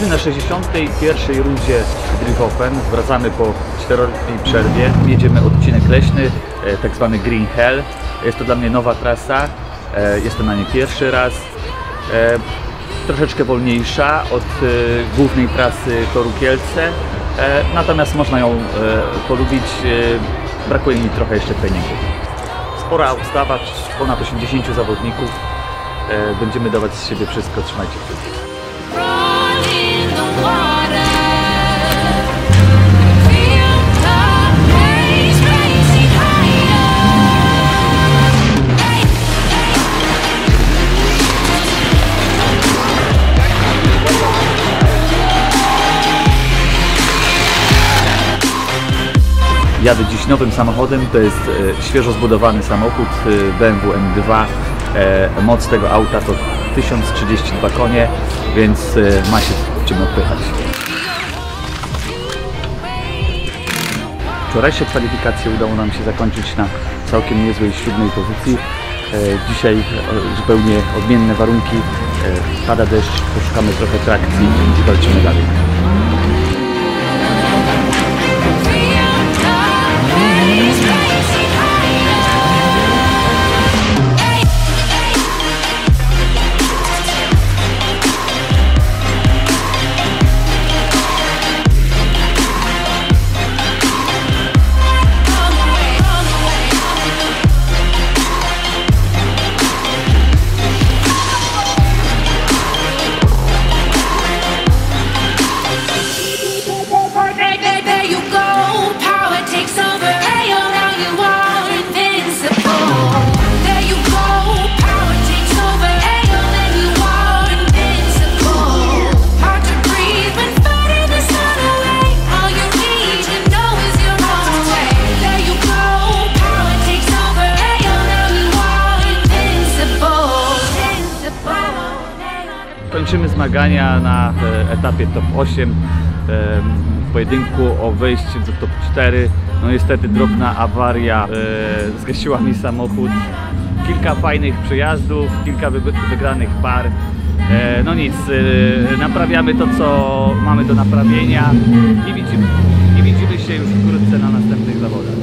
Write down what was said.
Jesteśmy na 61. rundzie Drift Open. Wracamy po 4-letniej przerwie. Jedziemy odcinek leśny, e, tak zwany Green Hell. Jest to dla mnie nowa trasa. E, Jestem na niej pierwszy raz. E, Troszeczkę wolniejsza od głównej trasy Toru Kielce. Natomiast można ją polubić. Brakuje mi trochę jeszcze treningu. Spora ustawa, ponad 80 zawodników. Będziemy dawać z siebie wszystko. Trzymajcie kciuki. Jadę dziś nowym samochodem, to jest e, świeżo zbudowany samochód e, BMW M2. E, moc tego auta to 1032 konie, więc ma się czym odpychać. Wczorajsze kwalifikacje udało nam się zakończyć na całkiem niezłej siódmej pozycji. Dzisiaj zupełnie odmienne warunki, pada deszcz, poszukamy trochę trakcji i walczymy dalej. Kończymy zmagania na e, etapie top 8 e, w pojedynku o wejście do top 4. No niestety drobna awaria e, zgasiła mi samochód. Kilka fajnych przejazdów, kilka wygranych par. No nic, naprawiamy to co mamy do naprawienia i widzimy, i widzimy się już wkrótce na następnych zawodach.